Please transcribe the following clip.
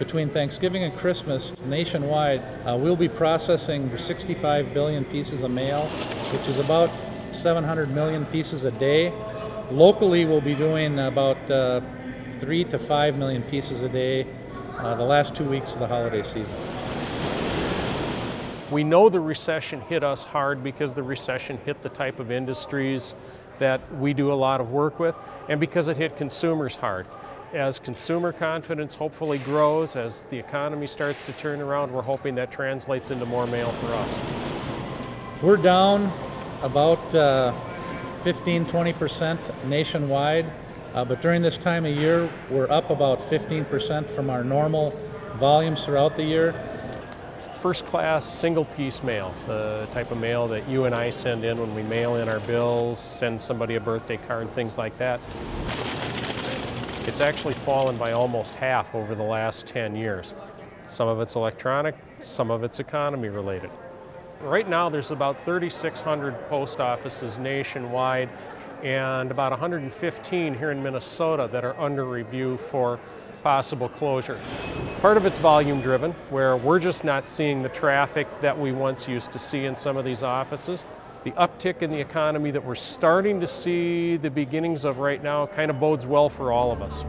between Thanksgiving and Christmas nationwide, uh, we'll be processing 65 billion pieces of mail, which is about 700 million pieces a day. Locally, we'll be doing about uh, three to five million pieces a day uh, the last two weeks of the holiday season. We know the recession hit us hard because the recession hit the type of industries that we do a lot of work with and because it hit consumers hard. As consumer confidence hopefully grows, as the economy starts to turn around, we're hoping that translates into more mail for us. We're down about uh, 15, 20% nationwide, uh, but during this time of year, we're up about 15% from our normal volumes throughout the year first class single piece mail, the type of mail that you and I send in when we mail in our bills, send somebody a birthday card, things like that. It's actually fallen by almost half over the last 10 years. Some of it's electronic, some of it's economy related. Right now there's about 3,600 post offices nationwide and about 115 here in Minnesota that are under review for possible closure. Part of it's volume driven, where we're just not seeing the traffic that we once used to see in some of these offices. The uptick in the economy that we're starting to see the beginnings of right now kind of bodes well for all of us.